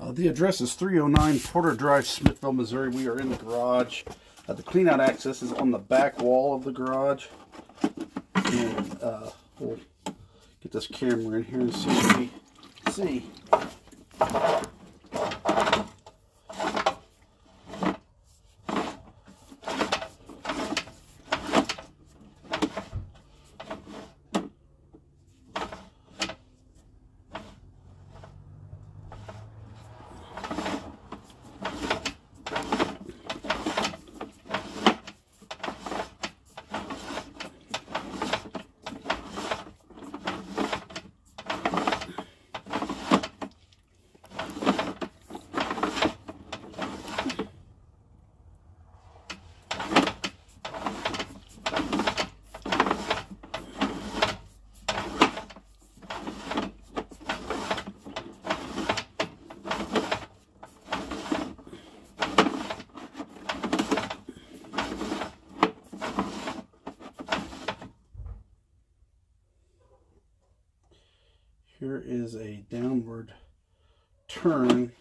Uh, the address is 309 Porter Drive, Smithville, Missouri. We are in the garage. Uh, the cleanout access is on the back wall of the garage. And uh, we'll get this camera in here and see what we see. Here is a downward turn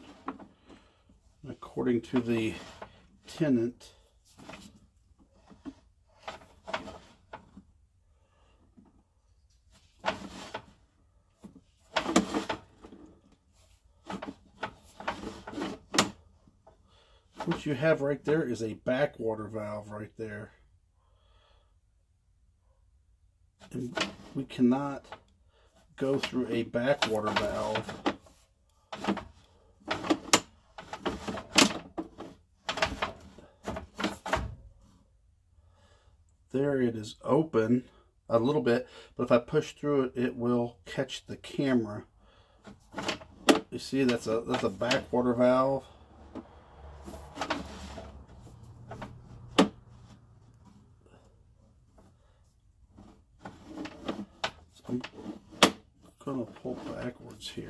according to the tenant. What you have right there is a backwater valve right there. And we cannot go through a backwater valve. There it is open a little bit, but if I push through it, it will catch the camera. You see, that's a that's a backwater valve. So going to pull backwards here.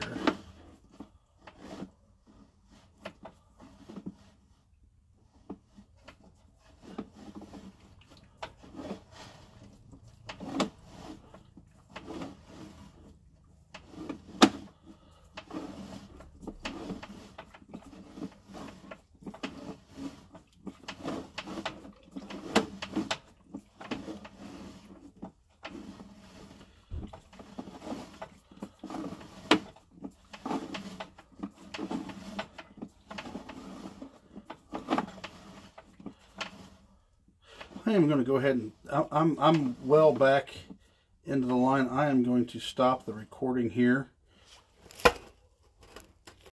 I am going to go ahead and I'm I'm well back into the line. I am going to stop the recording here.